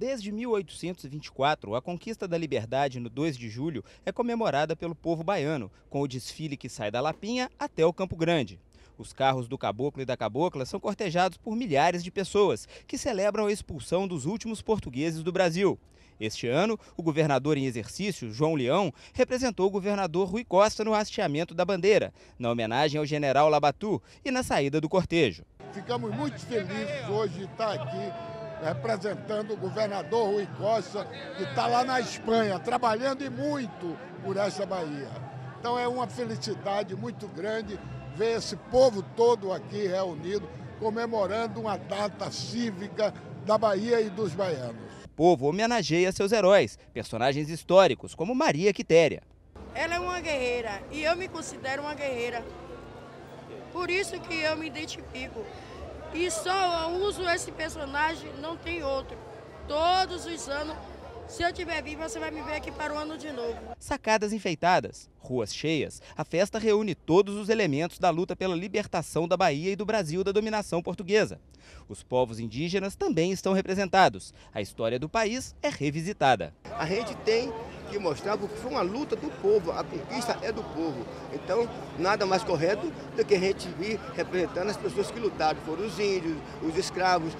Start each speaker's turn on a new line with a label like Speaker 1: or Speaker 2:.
Speaker 1: Desde 1824, a conquista da liberdade no 2 de julho é comemorada pelo povo baiano, com o desfile que sai da Lapinha até o Campo Grande. Os carros do caboclo e da cabocla são cortejados por milhares de pessoas, que celebram a expulsão dos últimos portugueses do Brasil. Este ano, o governador em exercício, João Leão, representou o governador Rui Costa no hasteamento da bandeira, na homenagem ao general Labatu e na saída do cortejo.
Speaker 2: Ficamos muito felizes hoje de estar aqui representando o governador Rui Costa, que está lá na Espanha, trabalhando e muito por essa Bahia. Então é uma felicidade muito grande ver esse povo todo aqui reunido, comemorando uma data cívica da Bahia e dos baianos.
Speaker 1: O povo homenageia seus heróis, personagens históricos, como Maria Quitéria.
Speaker 3: Ela é uma guerreira e eu me considero uma guerreira. Por isso que eu me identifico. E só uso esse personagem, não tem outro. Todos os anos, se eu estiver viva, você vai me ver aqui para o ano de novo.
Speaker 1: Sacadas enfeitadas, ruas cheias, a festa reúne todos os elementos da luta pela libertação da Bahia e do Brasil da dominação portuguesa. Os povos indígenas também estão representados. A história do país é revisitada.
Speaker 4: A gente tem que mostrar porque foi uma luta do povo, a conquista é do povo. Então, nada mais correto do que a gente vir representando as pessoas que lutaram, foram os índios, os escravos.